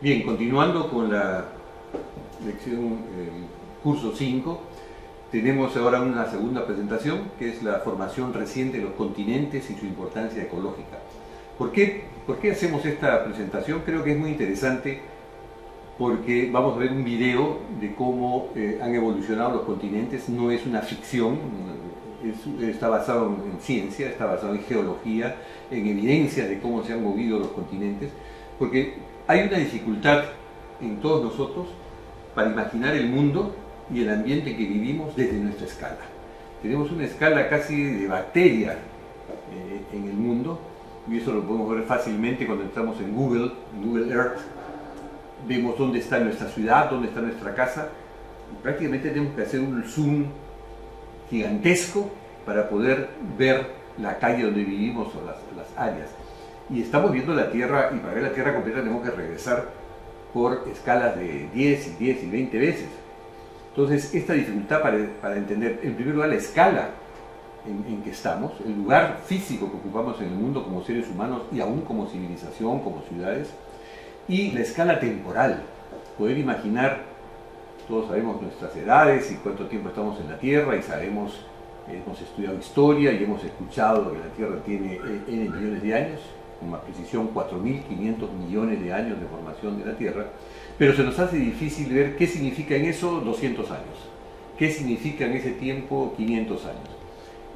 Bien, continuando con la lección, el curso 5, tenemos ahora una segunda presentación que es la formación reciente de los continentes y su importancia ecológica. ¿Por qué, ¿Por qué hacemos esta presentación? Creo que es muy interesante porque vamos a ver un video de cómo eh, han evolucionado los continentes, no es una ficción, está basado en ciencia, está basado en geología, en evidencia de cómo se han movido los continentes, porque hay una dificultad en todos nosotros para imaginar el mundo y el ambiente que vivimos desde nuestra escala. Tenemos una escala casi de bacteria eh, en el mundo y eso lo podemos ver fácilmente cuando entramos en Google, en Google Earth. Vemos dónde está nuestra ciudad, dónde está nuestra casa y prácticamente tenemos que hacer un zoom gigantesco para poder ver la calle donde vivimos o las, las áreas y estamos viendo la Tierra, y para ver la Tierra completa tenemos que regresar por escalas de 10 y 10 y 20 veces. Entonces, esta dificultad para, entender, en primer lugar, la escala en, que estamos, el lugar físico que ocupamos en el mundo como seres humanos y aún como civilización, como ciudades, y la escala temporal, poder imaginar, todos sabemos nuestras edades y cuánto tiempo estamos en la Tierra y sabemos, hemos estudiado historia y hemos escuchado que la Tierra tiene N millones de años, con más precisión 4.500 millones de años de formación de la Tierra, pero se nos hace difícil ver qué significa en eso 200 años, qué significa en ese tiempo 500 años.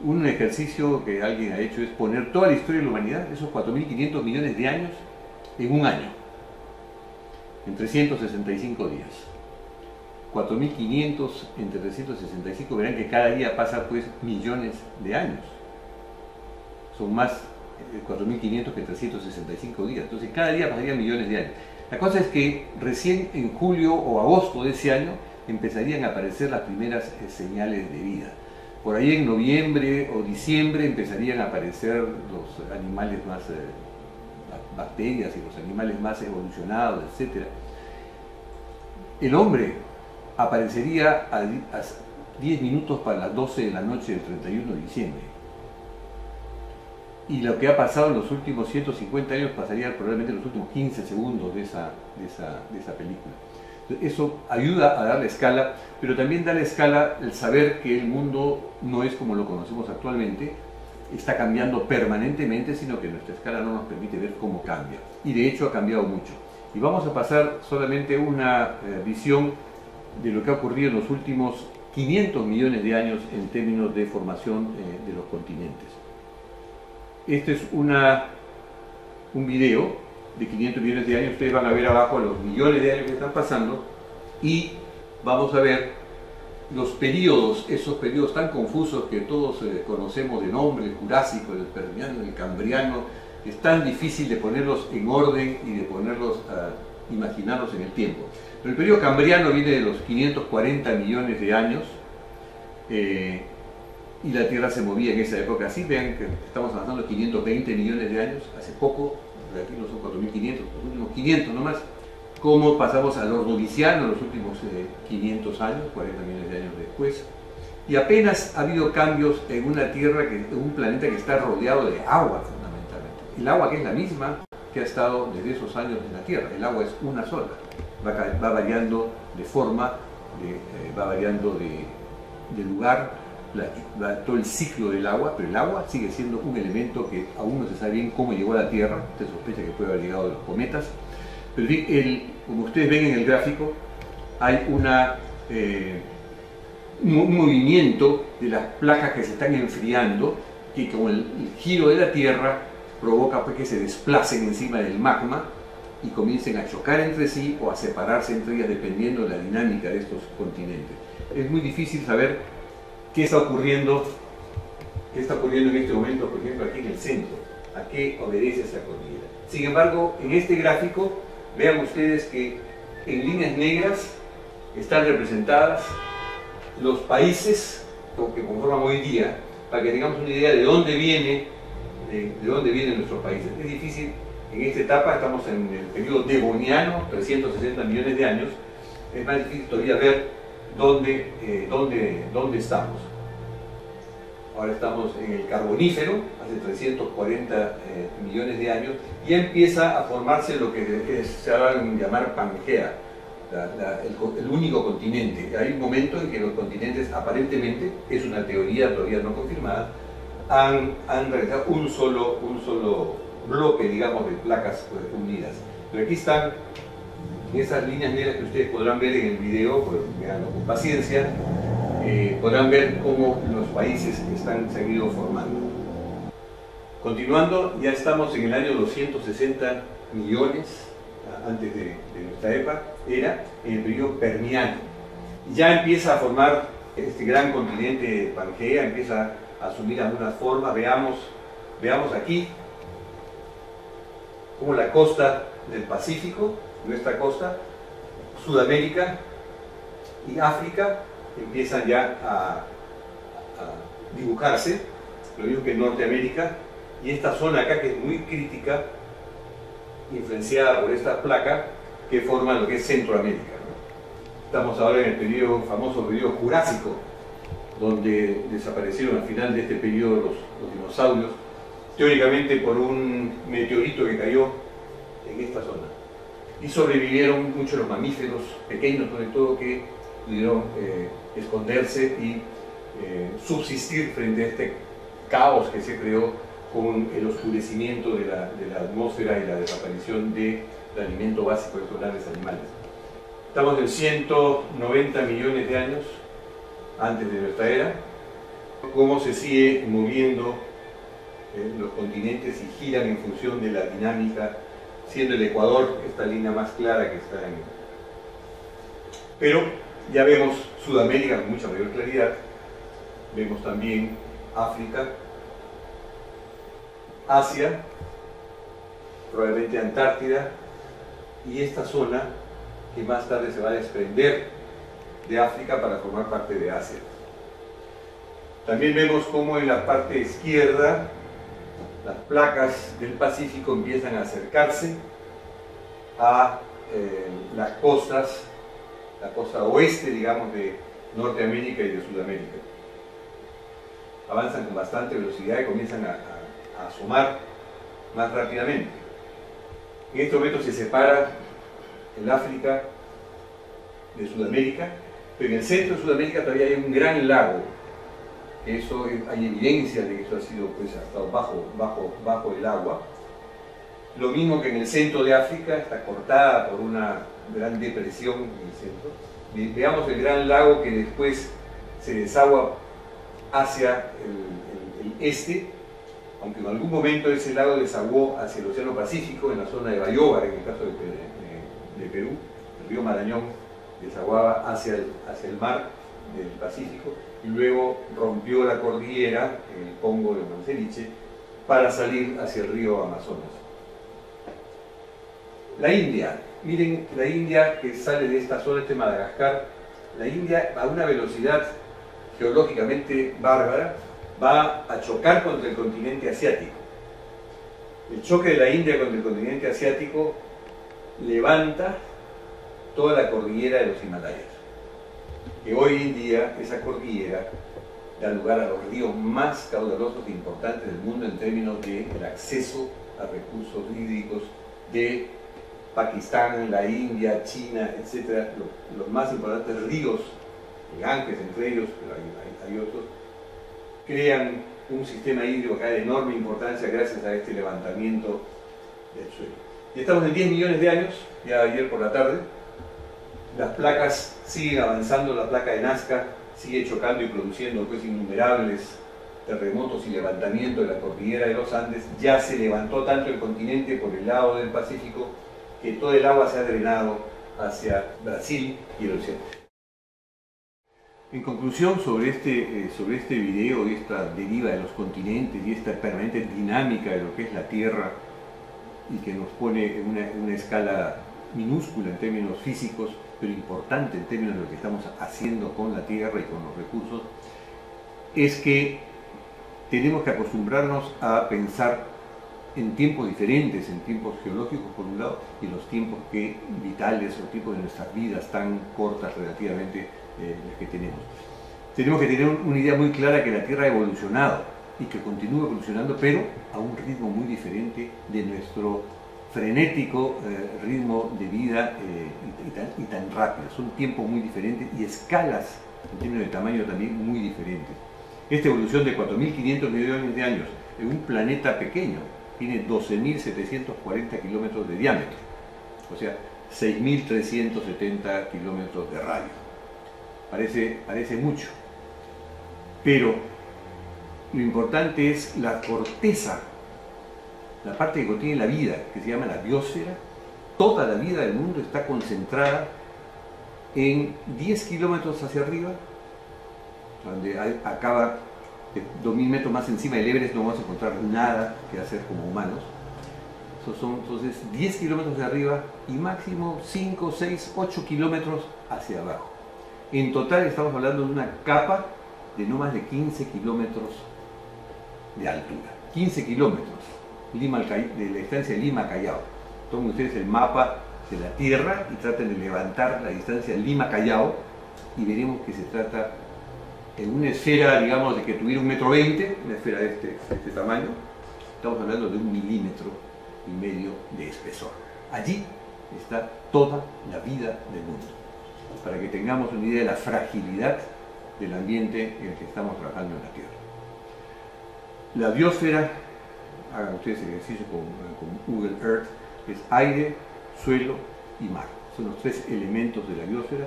Un ejercicio que alguien ha hecho es poner toda la historia de la humanidad, esos 4.500 millones de años, en un año, en 365 días. 4.500 entre 365, verán que cada día pasa pues millones de años. Son más 4.500 que 365 días. Entonces cada día pasarían millones de años. La cosa es que recién en julio o agosto de ese año empezarían a aparecer las primeras eh, señales de vida. Por ahí en noviembre o diciembre empezarían a aparecer los animales más, eh, bacterias y los animales más evolucionados, etc. El hombre aparecería a 10 minutos para las 12 de la noche del 31 de diciembre y lo que ha pasado en los últimos 150 años pasaría probablemente en los últimos 15 segundos de esa, de esa, película. Eso ayuda a darle escala, pero también da la escala el saber que el mundo no es como lo conocemos actualmente, está cambiando permanentemente, sino que nuestra escala no nos permite ver cómo cambia. Y de hecho ha cambiado mucho. Y vamos a pasar solamente una eh, visión de lo que ha ocurrido en los últimos 500 millones de años en términos de formación eh, de los continentes. Este es una, un video de 500 millones de años. Ustedes van a ver abajo los millones de años que están pasando y vamos a ver los periodos, esos periodos tan confusos que todos eh, conocemos de nombre, el Jurásico, el Permiano, el Cambriano, es tan difícil de ponerlos en orden y de ponerlos a imaginarlos en el tiempo. Pero el periodo Cambriano viene de los 540 millones de años, eh, y la Tierra se movía en esa época así. Vean que estamos avanzando 520 millones de años, hace poco, aquí no son 4.500, los últimos 500 nomás. Cómo pasamos al ordoviciano en los últimos 500 eh, años, 40 millones de años después. Y apenas ha habido cambios en una Tierra, en un planeta que está rodeado de agua fundamentalmente. El agua que es la misma que ha estado desde esos años en la Tierra. El agua es una sola. Va, variando de forma, eh, va variando de, lugar, todo el ciclo del agua, pero el agua sigue siendo un elemento que aún no se sabe bien cómo llegó a la Tierra, se sospecha que puede haber llegado de los cometas, como ustedes ven en el gráfico, hay eh, un, movimiento de las placas que se están enfriando, que como el, giro de la Tierra provoca pues, que se desplacen encima del magma y comiencen a chocar entre sí o a separarse entre ellas dependiendo de la dinámica de estos continentes. Es muy difícil saber ¿Qué está ocurriendo? ¿Qué está ocurriendo en este momento, por ejemplo, aquí en el centro? ¿A qué obedece esa cordillera? Sin embargo, en este gráfico, vean ustedes que en líneas negras están representadas los países que conforman hoy día, para que tengamos una idea de dónde viene, de, dónde vienen nuestros países. Es difícil, en esta etapa estamos en el periodo devoniano, 360 millones de años, es más difícil todavía ver dónde, eh, dónde, dónde estamos. Ahora estamos en el carbonífero, hace 340 eh, millones de años, y empieza a formarse lo que se va a llamar Pangea, el, único continente. Hay un momento en que los continentes, aparentemente, es una teoría todavía no confirmada, han, han realizado un solo, un solo bloque, digamos, de placas pues, unidas. Pero aquí están esas líneas negras que ustedes podrán ver en el video, pues, con paciencia, eh, podrán ver cómo los países están seguido formando. Continuando, ya estamos en el año 260 millones antes de, nuestra época, era el periodo permiano. Ya empieza a formar este gran continente Pangea, empieza a asumir algunas formas. Veamos, veamos aquí cómo la costa del Pacífico, nuestra costa, Sudamérica y África empiezan ya a, a dibujarse, lo mismo que Norteamérica, y esta zona acá que es muy crítica influenciada por esta placa que forma lo que es Centroamérica. Estamos ahora en el periodo, famoso periodo Jurásico, donde desaparecieron al final de este periodo los, dinosaurios, teóricamente por un meteorito que cayó en esta zona. Y sobrevivieron muchos los mamíferos, pequeños sobre todo, que pudieron eh, esconderse y eh, subsistir frente a este caos que se creó con el oscurecimiento de la, atmósfera y la desaparición del alimento básico de grandes animales. Estamos en 190 millones de años antes de nuestra era, cómo se sigue moviendo eh, los continentes y giran en función de la dinámica, siendo el Ecuador esta línea más clara que está en... Pero ya vemos Sudamérica con mucha mayor claridad, vemos también África, Asia, probablemente Antártida, y esta zona que más tarde se va a desprender de África para formar parte de Asia. También vemos cómo en la parte izquierda las placas del Pacífico empiezan a acercarse a eh, las costas, la costa oeste, digamos, de Norteamérica y de Sudamérica. Avanzan con bastante velocidad y comienzan a asomar más rápidamente. En este momento se separa el África de Sudamérica, pero en el centro de Sudamérica todavía hay un gran lago. Eso hay evidencia de que eso ha sido pues, ha bajo, bajo, bajo el agua. Lo mismo que en el centro de África, está cortada por una gran depresión el centro. Veamos el gran lago que después se desagua hacia el este aunque en algún momento ese lago desaguó hacia el Océano Pacífico, en la zona de Bayóvar, en el caso de, Perú, el río Marañón desaguaba hacia el, hacia el mar del Pacífico y luego rompió la cordillera el Congo de Manceliche para salir hacia el río Amazonas. La India, miren la India que sale de esta zona, este Madagascar, la India a una velocidad geológicamente bárbara, va a chocar contra el continente asiático. El choque de la India contra el continente asiático levanta toda la cordillera de los Himalayas. Que hoy en día esa cordillera da lugar a los ríos más caudalosos e importantes del mundo en términos del acceso a recursos hídricos de Pakistán, la India, China, etc. Los, más importantes ríos, gigantes entre ellos, pero hay otros, crean un sistema hídrico acá de enorme importancia gracias a este levantamiento del suelo. Y estamos en 10 millones de años, ya ayer por la tarde, las placas siguen avanzando, la placa de Nazca sigue chocando y produciendo pues, innumerables terremotos y levantamiento de la cordillera de los Andes, ya se levantó tanto el continente por el lado del Pacífico que todo el agua se ha drenado hacia Brasil y el océano. En conclusión, sobre este, eh, sobre este video, esta deriva de los continentes y esta permanente dinámica de lo que es la Tierra y que nos pone en una, una escala minúscula en términos físicos, pero importante en términos de lo que estamos haciendo con la Tierra y con los recursos, es que tenemos que acostumbrarnos a pensar en tiempos diferentes, en tiempos geológicos por un lado, y los tiempos que, vitales, los tiempos de nuestras vidas tan cortas relativamente eh, las que tenemos. Tenemos que tener una idea muy clara que la Tierra ha evolucionado y que continúa evolucionando, pero a un ritmo muy diferente de nuestro frenético eh, ritmo de vida eh, y, tan, rápido. Son tiempos muy diferentes y escalas en términos de tamaño también muy diferentes. Esta evolución de 4.500 millones de años en un planeta pequeño tiene 12.740 kilómetros de diámetro, o sea, 6.370 kilómetros de radio. Parece, parece mucho, pero lo importante es la corteza, la parte que contiene la vida, que se llama la biosfera. Toda la vida del mundo está concentrada en 10 kilómetros hacia arriba, donde acaba 2.000 metros más encima del Everest no vamos a encontrar nada que hacer como humanos. son entonces 10 kilómetros de arriba y máximo 5, 6, 8 kilómetros hacia abajo. En total estamos hablando de una capa de no más de 15 kilómetros de altura. 15 kilómetros Lima, de la distancia de Lima-Callao. Tomen ustedes el mapa de la Tierra y traten de levantar la distancia Lima-Callao y veremos que se trata en una esfera, digamos, de que tuviera un metro veinte, una esfera de este, de este tamaño, estamos hablando de un milímetro y medio de espesor. Allí está toda la vida del mundo, para que tengamos una idea de la fragilidad del ambiente en el que estamos trabajando en la Tierra. La biosfera, hagan ustedes ejercicio con, con Google Earth, es aire, suelo y mar. Son los tres elementos de la biosfera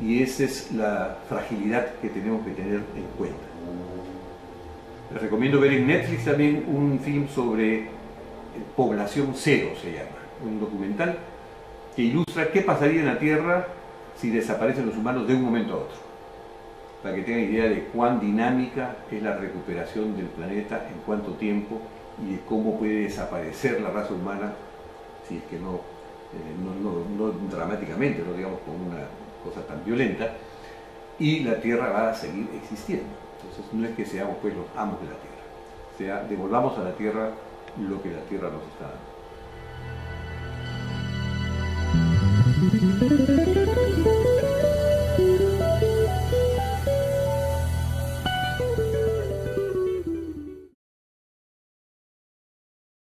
y esa es la fragilidad que tenemos que tener en cuenta. Les recomiendo ver en Netflix también un film sobre Población Cero, se llama, un documental que ilustra qué pasaría en la Tierra si desaparecen los humanos de un momento a otro, para que tengan idea de cuán dinámica es la recuperación del planeta, en cuánto tiempo y de cómo puede desaparecer la raza humana, si es que no, eh, no, no dramáticamente, no digamos con una violenta, y la tierra va a seguir existiendo. Entonces no es que seamos pues los amos de la tierra, sea, devolvamos a la tierra lo que la tierra nos está dando.